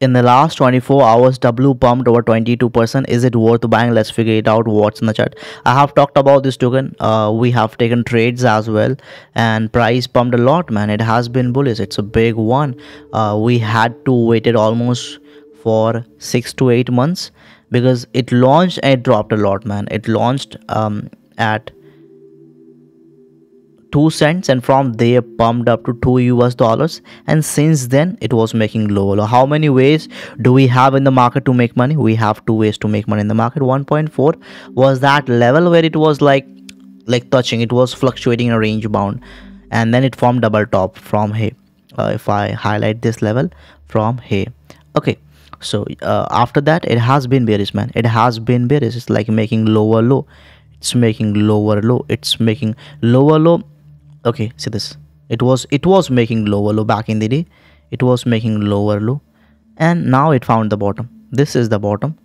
in the last 24 hours w pumped over 22 percent. Is it worth buying? Let's figure it out. What's in the chart? I have talked about this token. Uh, we have taken trades as well and price pumped a lot man. It has been bullish. It's a big one. Uh, we had to wait it almost for six to eight months because it launched and it dropped a lot man. It launched um, at 2 cents and from there pumped up to 2 US dollars. And since then it was making lower. How many ways do we have in the market to make money? We have two ways to make money in the market. 1.4 was that level where it was like like touching. It was fluctuating in a range bound. And then it formed double top from here. Uh, if I highlight this level from here. Okay. So uh, after that it has been bearish man. It has been bearish. It's like making lower low. It's making lower low. It's making lower low okay see this. It was it was making lower low back in the day. It was making lower low. And now it found the bottom. This is the bottom.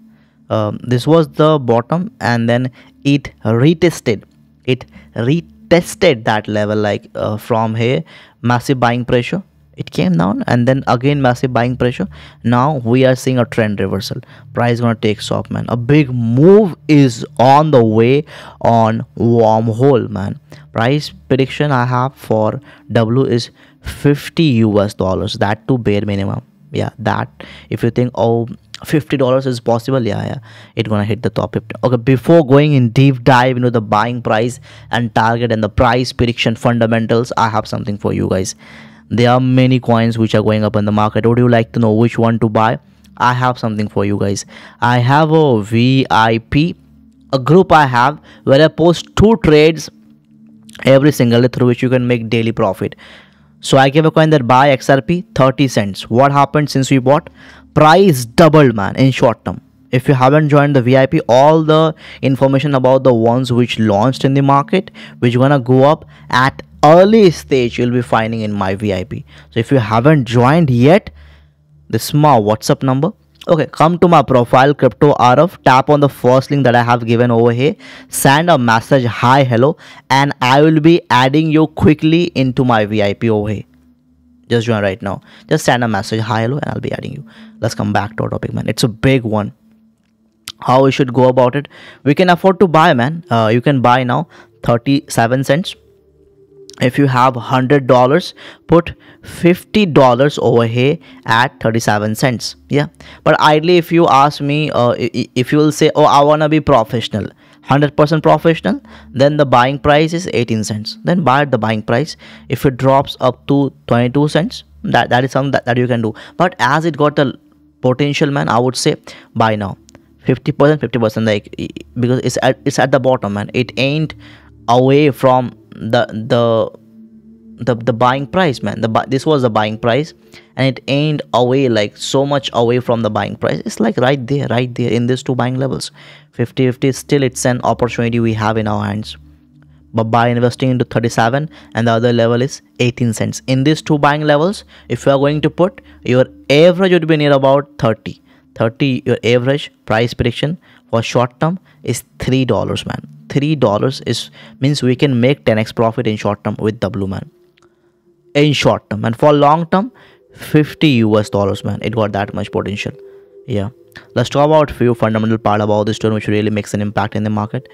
Um, this was the bottom and then it retested. It retested that level like uh, from here. Massive buying pressure it came down and then again massive buying pressure. Now we are seeing a trend reversal. Price gonna take stop man. A big move is on the way on wormhole man. Price prediction i have for w is 50 us dollars. That to bare minimum. Yeah that if you think oh 50 dollars is possible yeah yeah it gonna hit the top 50 okay before going in deep dive into the buying price and target and the price prediction fundamentals i have something for you guys there are many coins which are going up in the market. Would you like to know which one to buy? I have something for you guys. I have a vip a group i have where i post two trades every single day through which you can make daily profit. So i gave a coin that buy xrp 30 cents. What happened since we bought? Price doubled man in short term. If you haven't joined the vip all the information about the ones which launched in the market which gonna go up at early stage you'll be finding in my vip so if you haven't joined yet this is my whatsapp number. Okay come to my profile crypto Aarav tap on the first link that i have given over here. Send a message hi hello and i will be adding you quickly into my vip over here. Just join right now. Just send a message hi hello and i'll be adding you. Let's come back to our topic man. It's a big one. How we should go about it. We can afford to buy man. Uh, you can buy now 37 cents if you have hundred dollars put fifty dollars over here at 37 cents. Yeah. But ideally if you ask me uh, if you will say oh i want to be professional 100% professional then the buying price is 18 cents. Then buy at the buying price. If it drops up to 22 cents that that is something that, that you can do. But as it got the potential man i would say buy now. 50 percent 50 percent like because it's at it's at the bottom man. It ain't away from the the the the buying price man. The this was the buying price and it ain't away like so much away from the buying price. It's like right there right there in these two buying levels. 50 50 still it's an opportunity we have in our hands. But by investing into 37 and the other level is 18 cents. In these two buying levels if you are going to put your average would be near about 30 30 your average price prediction for short term is three dollars man three dollars is means we can make 10x profit in short term with w man. In short term. And for long term 50 us dollars man. It got that much potential. Yeah. Let's talk about few fundamental part about this term which really makes an impact in the market.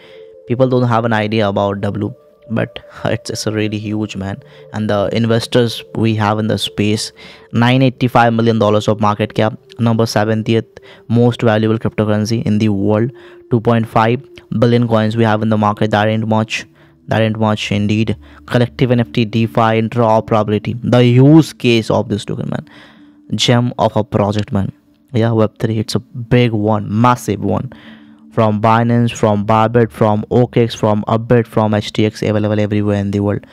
People don't have an idea about w but it's, it's a really huge man. And the investors we have in the space 985 million dollars of market cap number 70th most valuable cryptocurrency in the world 2.5 billion coins we have in the market. That ain't much. That ain't much indeed. Collective nft defi interoperability the use case of this token man. Gem of a project man. Yeah web3 it's a big one massive one from binance from bybit from okx from upbit from htx available everywhere in the world.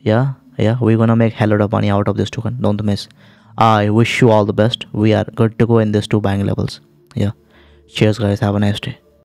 Yeah yeah we're gonna make hell lot of money out of this token don't miss. I wish you all the best. We are good to go in these two buying levels. Yeah. Cheers guys. Have a nice day